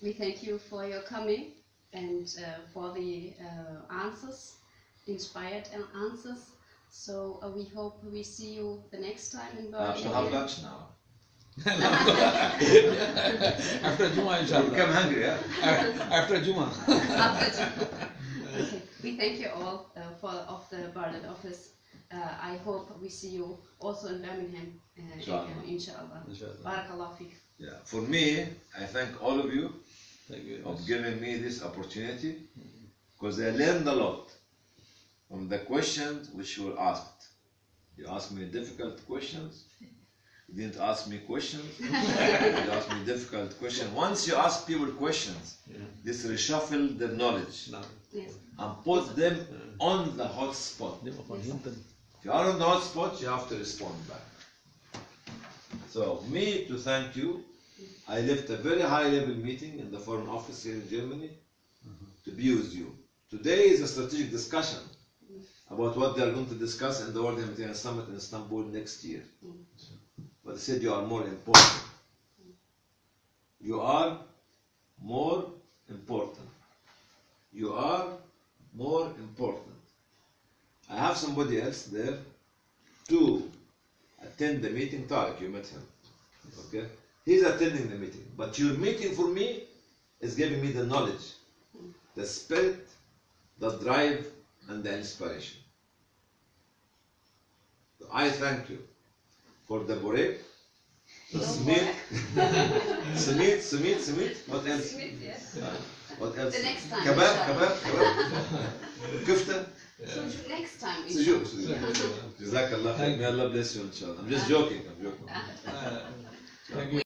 We thank you for your coming and uh, for the uh, answers, inspired answers. So uh, we hope we see you the next time in I have to have Birmingham. lunch now. After Juma, You inshallah. become hungry, yeah? After Juma. okay. We thank you all uh, for of the Berlin office. Uh, I hope we see you also in Birmingham, uh, Inshallah. again, inshallah. Inshallah. Barakallah fik. Yeah. For me, I thank all of you Thank you. of giving me this opportunity because I learned a lot from the questions which were asked. You asked me difficult questions. You didn't ask me questions. you asked me difficult question. Once you ask people questions, yeah. this reshuffle their knowledge no. yes. and put them on the hot spot. Yes. If you are on the hot spot, you have to respond back. So, me to thank you. I left a very high level meeting in the Foreign Office here in Germany mm -hmm. to be with you. Today is a strategic discussion about what they are going to discuss in the World Humanitarian Summit in Istanbul next year. Mm. But they said you are more important. You are more important. You are more important. I have somebody else there to attend the meeting. Tariq, you met him. Okay? He's attending the meeting. But your meeting for me is giving me the knowledge, the spirit, the drive, and the inspiration. I thank you for the borek, simit, simit, simit, simit. What else? Yes. What else? The next time, Kebab, kebab, kebab. Kufta. So next time. Sujuk, inshallah. sujuk. Jazakallah. May Allah bless you inshallah. I'm just joking. I'm joking. Uh, Thank you.